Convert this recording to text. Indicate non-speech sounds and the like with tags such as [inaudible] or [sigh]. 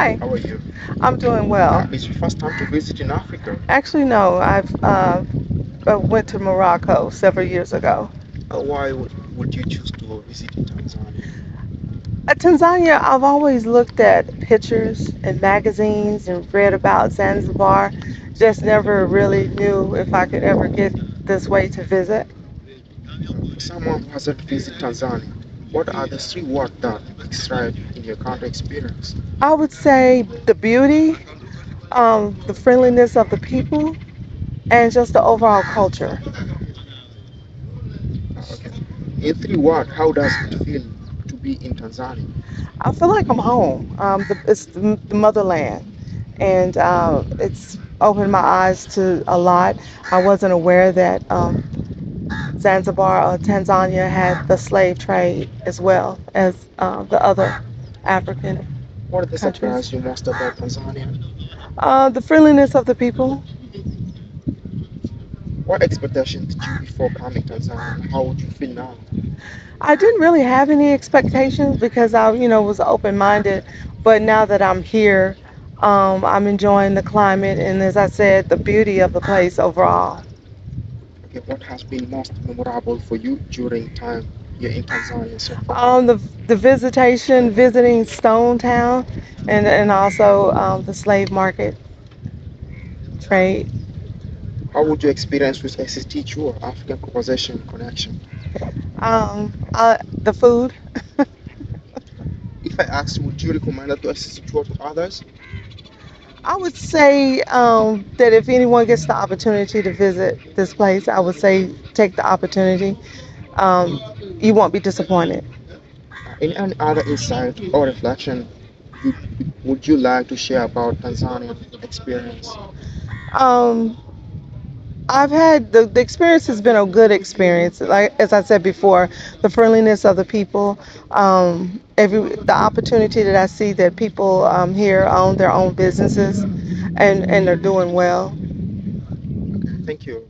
Hi, How are you? I'm doing Uh, well. it's your first time to visit in Africa. Actually, no, I've uh, uh, went to Morocco several years ago. Uh, why would, would you choose to visit Tanzania? At Tanzania, I've always looked at pictures and magazines and read about Zanzibar. Just never really knew if I could ever get this way to visit. Someone hasn't visited Tanzania, what are the three words that describe your country experience? I would say the beauty, um, the friendliness of the people, and just the overall culture. Okay. In three words, how does it feel to be in Tanzania? I feel like I'm home. Um, the, it's the, the motherland, and uh, it's opened my eyes to a lot. I wasn't aware that um, Zanzibar or Tanzania had the slave trade as well as uh, the other African. What did Countries. surprise you most about Tanzania? Uh, the friendliness of the people. What expectations did you before coming to Tanzania? How would you feel now? I didn't really have any expectations because I, you know, was open-minded. But now that I'm here, um, I'm enjoying the climate and, as I said, the beauty of the place overall. Okay, what has been most memorable for you during time here in Tanzania so far? Um, the the visitation, visiting Stone Town, and and also um, the slave market trade. How would you experience with SST tour, African Conversation Connection? Um, uh, the food. [laughs] If I asked, would you recommend it to SST tour to others? I would say um, that if anyone gets the opportunity to visit this place, I would say take the opportunity. Um, you won't be disappointed. Any any other insight or reflection would you like to share about Tanzania experience? Um, I've had the, the experience has been a good experience. Like as I said before, the friendliness of the people, um, every the opportunity that I see that people um, here own their own businesses, and and they're doing well. Thank you.